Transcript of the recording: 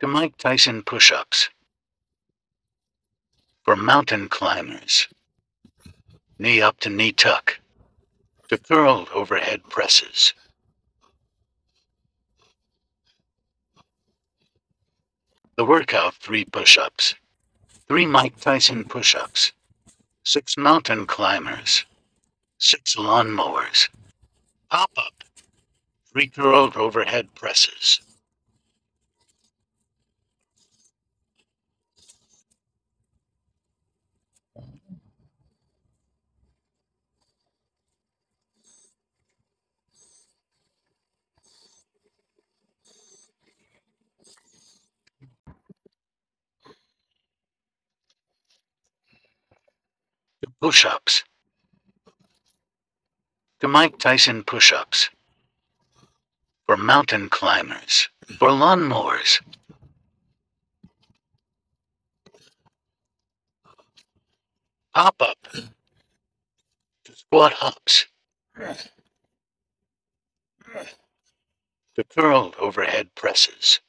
to Mike Tyson push ups. Four mountain climbers, knee up to knee tuck, to curled overhead presses. The workout three push ups, three Mike Tyson push ups, six mountain climbers, six lawn mowers, pop up, three curled overhead presses. Push ups. The Mike Tyson push ups. Four mountain climbers. Four lawn mowers. Pop up. To squat hops. To curled overhead presses.